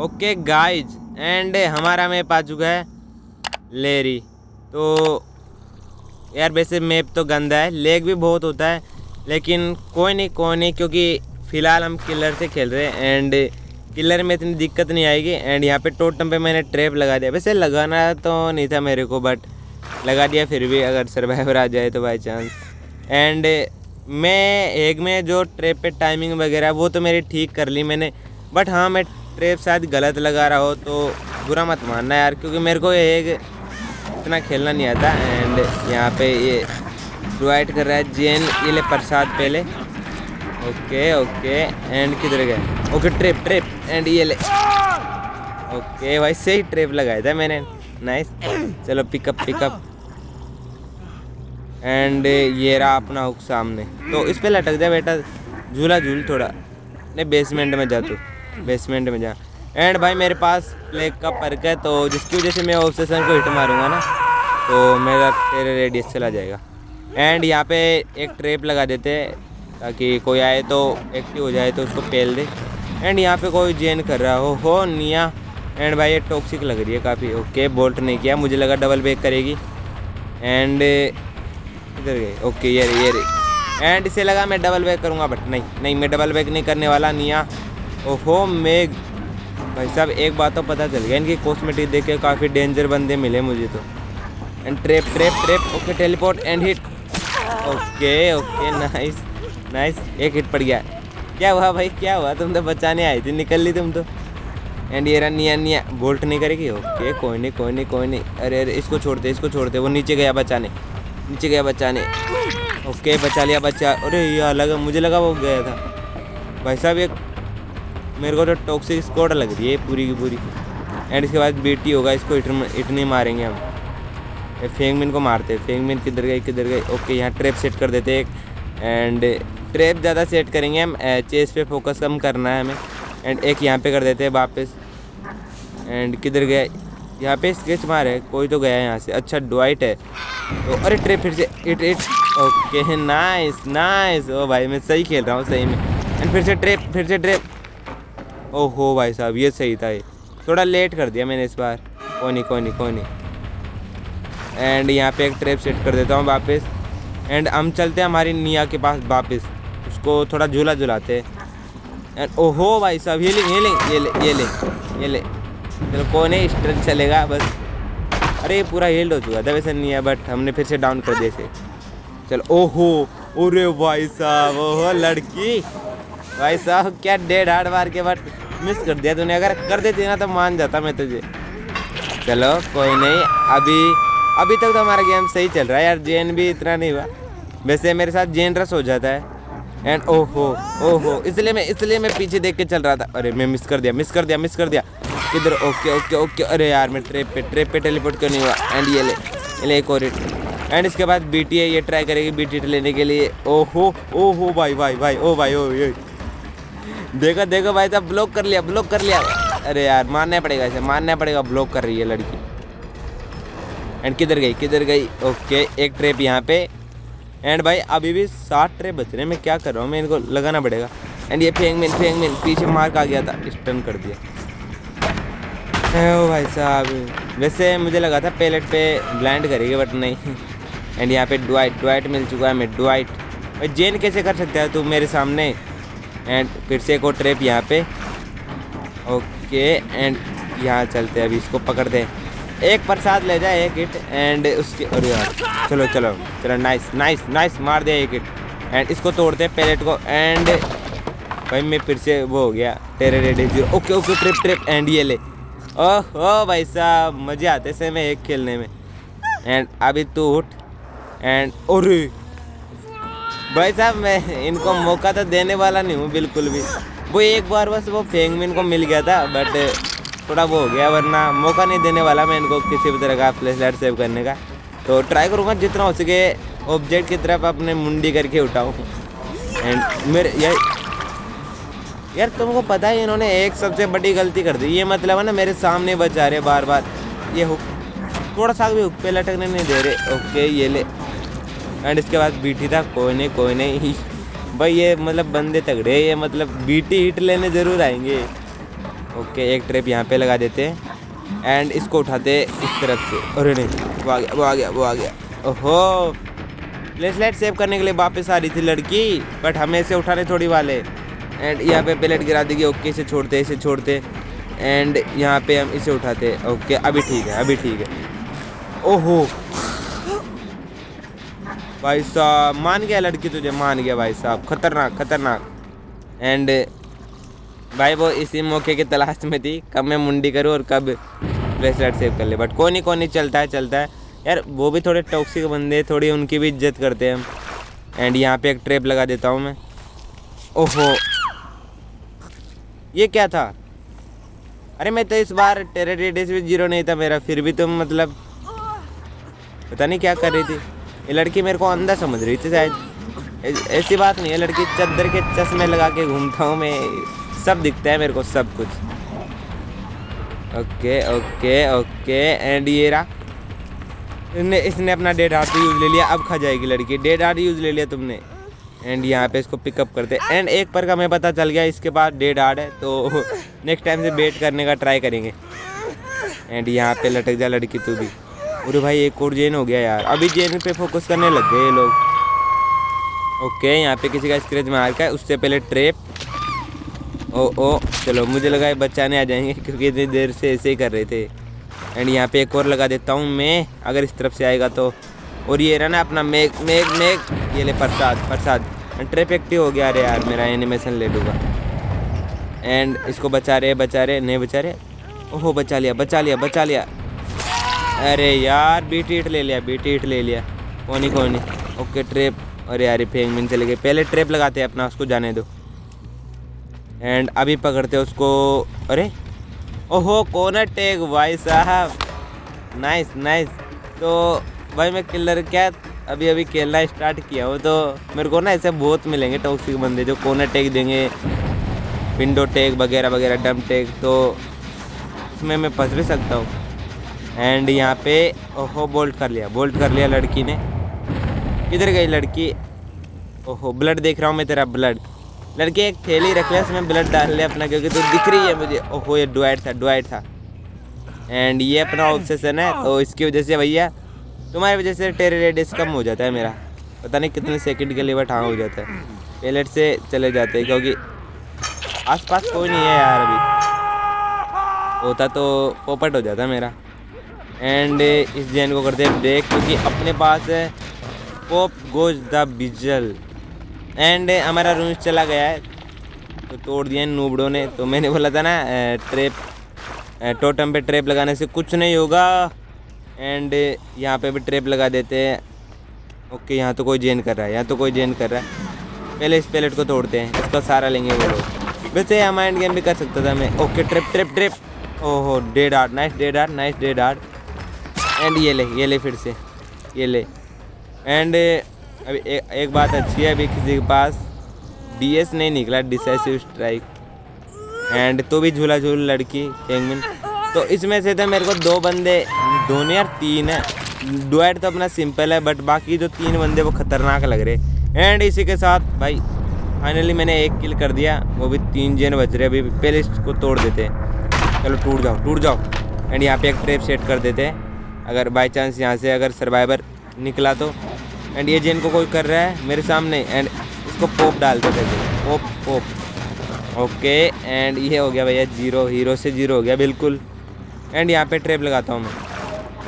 Okay guys and हमारा map आ चुका है लेरी तो यार वैसे मैप तो गंदा है. लेग भी बहुत होता है, लेकिन कोई नहीं कोई नहीं, क्योंकि फ़िलहाल हम किलर से खेल रहे हैं एंड किलर में इतनी दिक्कत नहीं आएगी. एंड यहाँ पे टोटम पे मैंने ट्रैप लगा दिया. वैसे लगाना तो नहीं था मेरे को बट लगा दिया फिर भी अगर सर्वाइवर आ जाए तो बाई चांस एंड मैं, एक में जो ट्रैप पे टाइमिंग वगैरह, वो तो मेरी ठीक कर ली मैंने. बट हाँ मैं ट्रैप शायद गलत लगा रहा हो तो बुरा मत मानना यार, क्योंकि मेरे को एक इतना खेलना नहीं आता एंड यहाँ पे ये प्रोवाइड कर रहा है जेन ये ले प्रसाद पहले। ओके ओके एंड किधर गए ओके ट्रिप ट्रिप एंड ये ले। ओके भाई, सही ट्रिप लगाया था मैंने। नाइस चलो पिकअप पिकअप एंड ये रहा अपना हुक सामने। तो इस पे लटक जा बेटा झूला झूल थोड़ा। नहीं बेसमेंट में जा तू। बेसमेंट में जा। एंड भाई मेरे पास प्लेग का पर्क है तो जिसकी वजह से मैं ऑब्सेशन को हिट मारूँगा ना तो मेरा तेरे रेडियस चला जाएगा। एंड यहाँ पे एक ट्रेप लगा देते हैं, ताकि कोई आए तो एक्टिव हो जाए तो उसको पेल दे। एंड यहाँ पे कोई जेन कर रहा हो हो निया। एंड भाई ये टॉक्सिक लग रही है काफ़ी। ओके बोल्ट नहीं किया, मुझे लगा डबल बैक करेगी। एंड इधर गए। ओके ये रे ये रे एंड इसे लगा मैं डबल बैक करूँगा बट नहीं नहीं, मैं डबल बैक नहीं करने वाला, निया। ओहो मेघ भाई साहब, एक बात तो पता चल गया, इनकी कॉस्मेटिक देख के काफ़ी डेंजर बंदे मिले मुझे तो। And trap trap trap okay teleport and hit okay okay nice nice एक हिट पड़ गया। क्या हुआ भाई, क्या हुआ? तुम तो बचाने आई थी, निकल ली तुम तो। एंड ये निया निया बोल्ट नहीं करेगी? ओके कोई नहीं कोई नहीं कोई नहीं। अरे अरे, इसको छोड़ते इसको छोड़ते, वो नीचे गया बचाने, नीचे गया बचाने। ओके बचा लिया बच्चा अरे, ये अलग मुझे लगा वो गया था। भाई साहब एक मेरे को तो टॉक्सिक स्कॉड लग रही है पूरी की पूरी। एंड इसके बाद बेटी होगा, इसको इतनी मारेंगे हम। फेंगमिन को मारते हैं। फेंगमिन किधर गई किधर गई? ओके यहाँ ट्रैप सेट कर देते एंड ट्रैप ज़्यादा सेट करेंगे हम। चेस पे फोकस कम करना है हमें। एंड एक यहाँ पे कर देते हैं वापस। एंड किधर गया? यहाँ पे स्केच मारे कोई तो गया यहाँ से। अच्छा डॉइट है। तो अरे ट्रैप फिर से। It it okay nice nice ओ, भाई, मैं सही खेल रहा हूँ, सही में। एंड फिर से ट्रैप फिर से ट्रैप ओहो भाई साहब, ये सही था ये। थोड़ा लेट कर दिया मैंने इस बार। नहीं कोई नहीं एंड यहाँ पे एक ट्रैप सेट कर देता हूँ वापस। एंड हम चलते हैं हमारी निया के पास वापस। उसको थोड़ा झूला झुलाते एंड ओहो भाई साहब, ये ले ये ले ये ले ये ले ये ले। चलो कोई नहीं स्ट्रेच चलेगा, बस। अरे पूरा हेल्ड हो चुका था वैसे नहीं है बट हमने फिर से डाउन कर दिए थे चलो, ओहो, अरे भाई साहब, ओहो, लड़की। भाई साहब, क्या डेढ़ हार्ड मार के बट मिस कर दिया तूने? अगर कर देती ना तो मान जाता मैं तुझे। चलो, कोई नहीं, अभी अभी तक तो हमारा गेम सही चल रहा है यार जेन भी इतना नहीं हुआ। वैसे मेरे साथ जेन रस हो जाता है। एंड ओहो ओहो, इसलिए मैं इसलिए मैं पीछे देख के चल रहा था। अरे, मैं मिस कर दिया मिस कर दिया मिस कर दिया। किधर? ओके ओके ओके अरे यार, मैं ट्रेप पे ट्रेप पे टेलीपोर्ट क्यों नहीं हुआ? एंड ये ले ले एक और एंड इसके बाद बी टी ये ट्राई करेगी बी टी लेने के लिए। ओहो ओहो, भाई भाई भाई, ओ भाई, ओ देखो देखो भाई साहब ब्लॉक कर लिया ब्लॉक कर लिया। अरे यार, मानना पड़ेगा इसे, मानना पड़ेगा ब्लॉक कर रही है लड़की। एंड किधर गई किधर गई? ओके एक ट्रेप यहाँ पे। एंड भाई, अभी भी सात ट्रेप बच रहे हैं, मैं क्या कर रहा हूँ? मैं इनको लगाना पड़ेगा। एंड ये फेंग मिन फेंग मिन पीछे मार्क आ गया था स्टन कर दिया। ओ भाई साहब, वैसे मुझे लगा था पैलेट पे ब्लाइंड करेगी बट नहीं। एंड यहाँ पे डुआइट डुआइट मिल चुका है, मैं डुआइट भाई जेन कैसे कर सकता है तू मेरे सामने? एंड फिर से एक और ट्रेप यहाँ पे। ओके, एंड यहाँ चलते हैं, अभी इसको पकड़ते हैं एक प्रसाद ले जाए, एक हिट एंड उसके अरे यार चलो चलो चलो नाइस नाइस नाइस मार दे एक हिट एंड इसको तोड़ते हैं पैलेट को, एंड भाई मैं फिर से वो हो गया टेरे ready zero okay okay trip trip and ये ले। ओह ओ भाई साहब, मज़े आते से मैं एक खेलने में। एंड अभी तू उठ, एंड अरे भाई साहब, मैं इनको मौका तो देने वाला नहीं हूँ, बिल्कुल भी। वो एक बार बस वो फेंग में इनको मिल गया था बट थोड़ा वो हो गया, वरना मौका नहीं देने वाला मैं इनको किसी भी तरह का फ्लैश लाइट सेव करने का। तो ट्राई करूँगा, जितना हो सके ऑब्जेक्ट की तरफ़ अपने मुंडी करके उठाऊँ। एंड मेरे, यार यार, तुमको पता है, इन्होंने एक सबसे बड़ी गलती कर दी। ये मतलब है ना, मेरे सामने बचा रहे बार बार ये हुक थोड़ा सा भी हुक पे लटकने नहीं दे रहे। ओके ये ले। एंड इसके बाद बीटी था, कोई नहीं कोई नहीं। भाई ये मतलब बंदे तगड़े ये मतलब बीटी हिट लेने ज़रूर आएँगे। ओके एक ट्रिप यहाँ पे लगा देते एंड इसको उठाते इस तरफ़ से। अरे नहीं, वो आ गया, वो आ गया, वो आ गया। ओहो! प्लेसलाइट सेव करने के लिए वापस आ रही थी लड़की बट हमें इसे उठाने थोड़ी वाले। एंड यहाँ पे प्लेट गिरा देगी ओके इसे छोड़ते इसे छोड़ते। एंड यहाँ पे हम इसे उठाते ओके अभी ठीक है, अभी ठीक है। ओहो! भाई साहब, मान गया लड़की तुझे, मान गया भाई साहब। खतरनाक खतरनाक। एंड भाई वो इसी मौके की तलाश में थी, कब मैं मुंडी करूँ और कब ब्रेसलेट सेव कर ले। बट कोई नहीं कोई नहीं चलता है चलता है। यार, वो भी थोड़े टॉक्सिक बंदे थोड़ी उनकी भी इज़्ज़त करते हैं। हम एंड यहाँ पे एक ट्रेप लगा देता हूँ मैं। ओहो। ये क्या था? अरे मैं तो इस बार टेरेडिस भी ज़ीरो नहीं था मेरा, फिर भी तुम मतलब पता नहीं क्या कर रही थी। ये लड़की मेरे को अंदर समझ रही थी शायद। ऐसी बात नहीं है, लड़की चद्दर के चश्मे लगा के घूमता हूँ मैं। सब दिखता है मेरे को, सब कुछ। ओके ओके ओके एंड ये रहा। इसने इसने अपना डेड हार्ट यूज़ ले लिया, अब खा जाएगी लड़की। डेड हार्ट यूज़ ले लिया तुमने। एंड यहाँ पे इसको पिकअप करते। एंड एक पर का हमें पता चल गया, इसके बाद डेड हार्ड है तो नेक्स्ट टाइम से वेट करने का ट्राई करेंगे। एंड यहाँ पे लटक जा लड़की तू भी। अरे भाई एक और जेन हो गया यार। अभी जेन पे फोकस करने लग गए ये लोग। ओके यहाँ पे किसी का स्क्रेच मार का है, उससे पहले ट्रेप ओ ओ चलो, मुझे लगा ये बचाने आ जाएँगे, क्योंकि इतनी देर से ऐसे ही कर रहे थे। एंड यहाँ पे एक और लगा देता हूँ मैं, अगर इस तरफ़ से आएगा तो। और ये रहा ना अपना मेक मेक मेक ये ले प्रसाद प्रसाद। ट्रेप एक्टिव हो गया, अरे यार, मेरा एनिमेशन ले लूँगा। एंड इसको बचा रहे बचा रहे, नहीं बचा रहे। ओहो, बचा लिया बचा लिया बचा लिया। अरे यार बीटी हिट ले लिया बीटी हिट ले लिया। कोनी कोनी ओके ट्रेप अरे यार फेंग मिन चले गए। पहले ट्रेप लगाते हैं अपना, उसको जाने दो। एंड अभी पकड़ते उसको। अरे, ओहो, कौन टेक? भाई साहब। नाइस नाइस तो भाई, मैं किलर क्या अभी अभी खेलना स्टार्ट किया हूँ तो मेरे को ना ऐसे बहुत मिलेंगे टॉक्सिक बंदे जो कोना टेक देंगे। विंडो टेक, वगैरह वगैरह डम टेक तो उसमें मैं फंस भी सकता हूँ। एंड यहाँ पे, ओहो बोल्ट कर लिया बोल्ट कर लिया लड़की ने। किधर गई लड़की। ओहो ब्लड देख रहा हूँ मैं तेरा ब्लड लड़के एक थैली रख लिया उसमें ब्लड डाल लिया अपना, क्योंकि तो दिख रही है मुझे। ओहो, ये डुआइट था डुआइट था। एंड ये अपना ऑब्सेशन है तो इसकी वजह से भैया, तुम्हारी वजह से टेरेडिस कम हो जाता है मेरा। पता नहीं कितने सेकंड के लिए बट हाँ हो जाता है। पेलेट से चले जाते हैं, क्योंकि आसपास कोई नहीं है यार अभी। होता तो पोपट हो जाता मेरा। एंड इस जैन को करते हैं ब्रेक क्योंकि अपने पास है pop goes the weasel and हमारा रूम चला गया है। तो तोड़ दिया नूबड़ों ने। तो मैंने बोला था ना ट्रेप टोटम पे ट्रेप लगाने से कुछ नहीं होगा। एंड यहाँ पे भी ट्रेप लगा देते हैं। ओके यहाँ तो कोई जेन कर रहा है। यहाँ तो कोई जेन कर रहा है। पहले इस पैलेट को तोड़ते हैं। इसका सारा लेंगे वो लोग। वैसे यहाँ माइंड गेम भी कर सकता था मैं। ओके ट्रिप ट्रिप ट्रिप ओहो dead art nice dead art nice dead art and ये ले ये ले फिर से। ये ले। एंड अभी ए, एक बात अच्छी है अभी किसी के पास डीएस नहीं निकला डिसाइसिव स्ट्राइक एंड तो भी झूला झूल लड़की कैंगमिन तो इसमें से थे मेरे को दो बंदे दोनों यार तीन है। डुएट तो अपना सिंपल है बट बाकी जो तीन बंदे वो खतरनाक लग रहे। एंड इसी के साथ भाई फाइनली मैंने एक किल कर दिया वो भी तीन जन बच रहे अभी पहले इसको तोड़ देते। चलो टूट जाओ टूट जाओ। एंड यहाँ पे एक ट्रेप सेट कर देते। हैं अगर बाई चांस यहाँ से अगर सर्वाइवर निकला तो। एंड ये जेन को कोई कर रहा है मेरे सामने एंड इसको पोप डाल देते थे पोप पोप ओके एंड ये हो गया भैया ज़ीरो हीरो से ज़ीरो हो गया, बिल्कुल। एंड यहाँ पे ट्रेप लगाता हूँ मैं।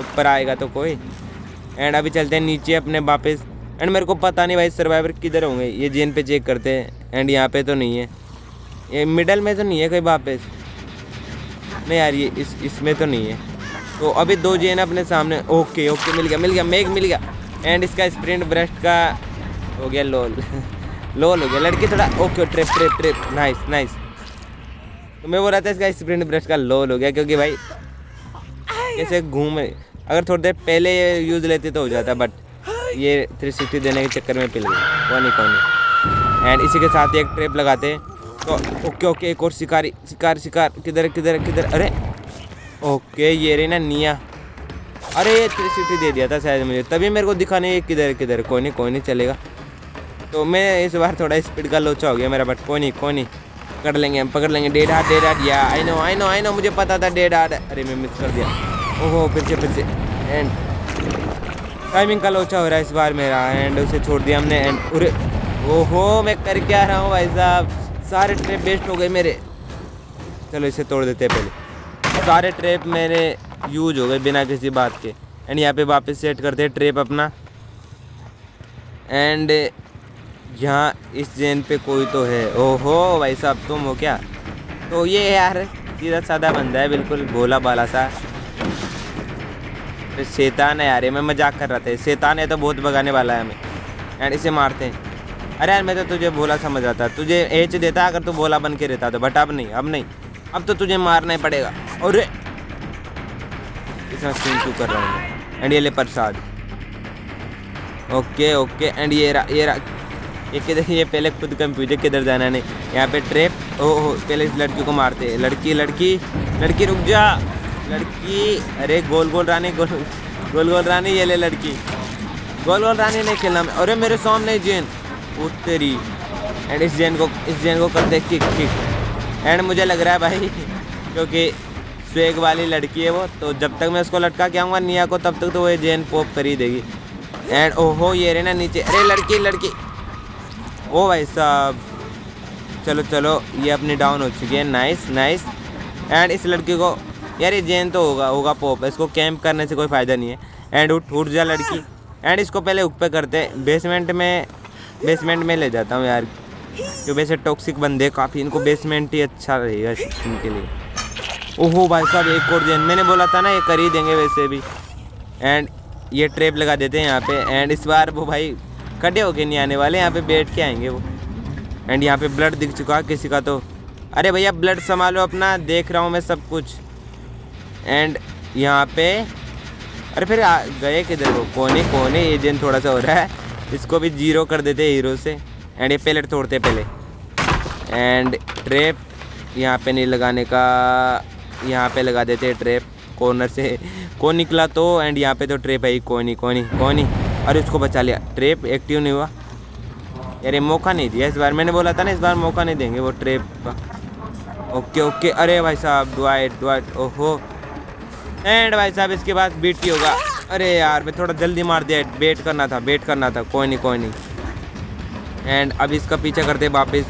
ऊपर आएगा तो कोई। एंड अभी चलते हैं नीचे अपने वापस। एंड मेरे को पता नहीं भाई सर्वाइवर किधर होंगे। ये जेन पे चेक करते हैं। एंड यहाँ पे तो नहीं है। ये मिडल में तो नहीं है कोई वापस। नहीं यार, ये इस, इसमें तो नहीं है। तो अभी दो जेन अपने सामने, ओके ओके, मिल गया मिल गया, मेघ मिल गया। एंड इसका स्प्रिंट ब्रेस्ट का हो गया लोल लोल हो गया, लड़की थोड़ा, okay trip trip trip nice nice तो मैं बोल रहा था इसका स्प्रिंट ब्रेस्ट का लोल हो गया, क्योंकि भाई, कैसे घूमे, अगर थोड़ी देर पहले यूज़ लेते तो हो जाता बट ये थ्री सिक्सटी देने के चक्कर में पिल गई कौन नहीं कौन एंड इसी के साथ एक ट्रेप लगाते हैं तो ओके ओके, एक और शिकारी, शिकार शिकार, किधर किधर किधर, अरे ओके, ये रही ना निया। अरे, ये सिक्सटी दे दिया था शायद मुझे। तभी मेरे को दिखा नहीं किधर किधर। कोई नहीं कोई नहीं चलेगा। तो मैं इस बार थोड़ा स्पीड का लोचा हो गया मेरा बट कोई नहीं कोई नहीं। पकड़ लेंगे हम, पकड़ लेंगे। डेढ़ हाथ डेढ़ हाथ। Yeah I know I know I know मुझे पता था डेढ़ हाथ। अरे, मैं मिस कर दिया। ओहो, फिर से फिर से। एंड टाइमिंग का लोचा हो रहा है इस बार मेरा। एंड उसे छोड़ दिया हमने। एंड अरे ओहो, मैं करके आ रहा हूँ भाई साहब? सारे ट्रिप वेस्ट हो गए मेरे। चलो, इसे तोड़ देते हैं पहले। सारे ट्रेप मेरे यूज़ हो गए बिना किसी बात के। एंड यहाँ पे वापस सेट करते हैं ट्रेप अपना। एंड यहाँ इस जेन पे कोई तो है। ओहो, भाई साहब, तुम हो क्या? तो ये यार, सीधा साधा बंदा है, बिल्कुल भोला बाला सा। शैतान है यार मैं मज़ाक कर रहा था। शैतान है तो बहुत भगाने वाला है हमें। एंड इसे मारते हैं। अरे यार, मैं तो तुझे भोला समझ रहा था तुझे एच देता, अगर तू भोला बन के रहता तो बट अब नहीं अब नहीं। अब तो तुझे मारना ही पड़ेगा। और इतना सीन क्यों कर रहा हूँ एंड ये ले प्रसाद। ओके ओके एंड ये रहा ये रहा ये किधर ये पहले खुद कंफ्यूजन किधर जाना नहीं। यहाँ पे ट्रेप ओह पहले इस लड़की को मारते हैं। लड़की लड़की लड़की, रुक जा। लड़की, अरे गोल गोल रानी, गोल गोल गोल रानी, ये ले लड़की। गोल गोल रानी नहीं खेलना अरे मेरे सामने जेन। तेरी। एंड इस जेन को इस जेन को कर दे किक किक एंड मुझे लग रहा है भाई, क्योंकि स्वेग वाली लड़की है वो। तो जब तक मैं उसको लटका के आऊँगा निया को, तब तक तो वो ये जेन पोप कर ही देगी। एंड ओहो, ये रे ना नीचे। अरे लड़की लड़की। ओ भाई साहब। चलो चलो, ये अपनी डाउन हो चुकी है। नाइस नाइस एंड इस लड़की को, यार ये जेन तो होगा होगा पोप। इसको कैंप करने से कोई फ़ायदा नहीं है। एंड उठ उठ जा लड़की। एंड इसको पहले ऊपर करते बेसमेंट में बेसमेंट में ले जाता हूँ यार। जो वैसे टॉक्सिक बंदे काफ़ी। इनको बेसमेंट ही अच्छा रहेगा इनके लिए। ओहो भाई साहब एक और जेन मैंने बोला था ना ये कर ही देंगे वैसे भी। एंड ये ट्रेप लगा देते हैं यहाँ पे। एंड इस बार वो भाई खड़े होके नहीं आने वाले यहाँ पे बैठ के आएँगे वो। एंड यहाँ पे ब्लड दिख चुका है किसी का तो। अरे भैया ब्लड संभालो अपना देख रहा हूँ मैं सब कुछ। एंड यहाँ पे अरे फिर आ, गए किधर वो? कोने कोने एजेंट थोड़ा सा हो रहा है। इसको भी ज़ीरो कर देते हीरो से। एंड ये पेलेट तोड़ते पहले। एंड ट्रेप यहाँ पे नहीं लगाने का यहाँ पे लगा देते हैं ट्रेप कॉर्नर से। कौन निकला तो एंड यहाँ पे तो ट्रेप है ही कोई नहीं कोई नहीं कोई नहीं अरे उसको बचा लिया। ट्रेप एक्टिव नहीं हुआ। अरे मौका नहीं दिया इस बार। मैंने बोला था ना, इस बार मौका नहीं देंगे वो ट्रेप का। Okay okay. अरे भाई साहब डुआइट डुआइट ओहो। एंड भाई साहब, इसके बाद बीट की होगा। अरे यार, मैं थोड़ा जल्दी मार दिया। वेट करना था वेट करना था। कोई नहीं कोई नहीं। एंड अब इसका पीछा करते वापस।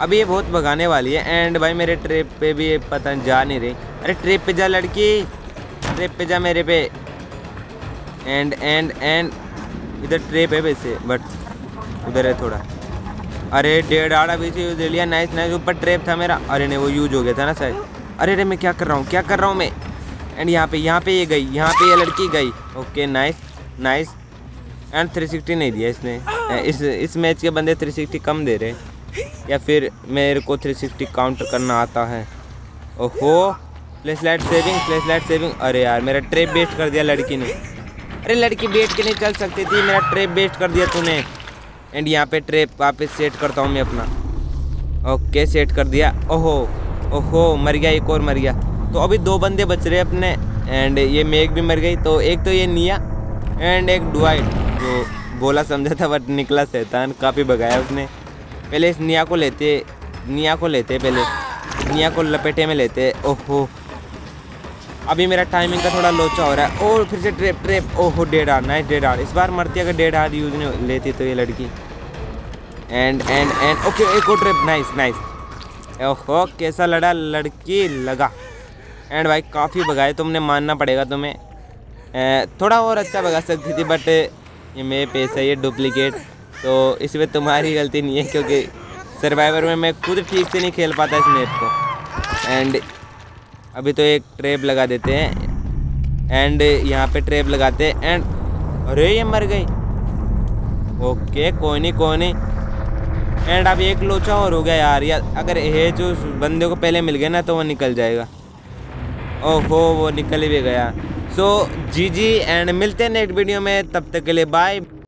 अभी ये बहुत भगाने वाली है। एंड भाई मेरे ट्रिप पे भी पता जा नहीं रही। अरे ट्रिप पे जा लड़की। ट्रिप पे जा मेरे पे। एंड एंड एंड इधर ट्रिप है वैसे बट उधर है थोड़ा। अरे डेढ़ आड़ा भी से यूज़ लिया। नाइस नाइस ऊपर ट्रेप था मेरा। अरे नहीं, वो यूज़ हो गया था ना शायद। अरे अरे, मैं क्या कर रहा हूँ? क्या कर रहा हूँ मैं? एंड यहाँ पे यहाँ पे ये गई। यहाँ पे ये लड़की गई। ओके नाइस नाइस एंड 360 नहीं दिया इसने। इस इस मैच के बंदे 360 कम दे रहे या फिर मेरे को 360 काउंटर करना आता है। ओहो flash light saving flash light saving अरे यार, मेरा ट्रेप बेस्ट कर दिया लड़की ने। अरे लड़की बैठ के नहीं चल सकती थी, मेरा ट्रेप बेस्ट कर दिया तूने। एंड यहाँ पे ट्रेप वापस सेट करता हूँ मैं अपना। ओके सेट कर दिया। ओहो ओहो, मर गया, एक और मर गया। तो अभी दो बंदे बच रहे अपने। एंड ये मेघ भी मर गई। तो एक तो ये निया एंड एक डुआइट जो बोला समझा था बट निकला शैतान, काफ़ी भगाया उसने। पहले इस निया को लेते, निया को लेते पहले। निया को लपेटे में लेते। ओहो। अभी मेरा टाइमिंग का थोड़ा लोचा हो रहा है। और फिर से ट्रेप ट्रेप ओहो डेढ़ आर नाइस डेढ़ आर इस बार मरती अगर डेढ़ आर यूज़ नहीं लेती तो ये लड़की। एंड एंड एंड ओके एक और ट्रेप नाइस नाइस ओहो, कैसा लड़ा लड़की? लगा। एंड भाई, काफ़ी भगाए तुमने, मानना पड़ेगा तुम्हें। थोड़ा और अच्छा भगा सकती थी बट ये मेरे पैसा, ये डुप्लीकेट तो इसमें तुम्हारी गलती नहीं है क्योंकि सर्वाइवर में मैं खुद ठीक से नहीं खेल पाता इस मैप को। एंड अभी तो एक ट्रेप लगा देते हैं। एंड यहाँ पे ट्रेप लगाते हैं। एंड अरे ये मर गई। ओके कोई नहीं कोई नहीं। एंड अब एक लोचा और हो गया यार। या अगर ये जो बंदे को पहले मिल गया ना तो वो निकल जाएगा। ओहो वो निकल भी गया। सो so, जी जी एंड मिलते हैं नेक्स्ट वीडियो में। तब तक के लिए बाय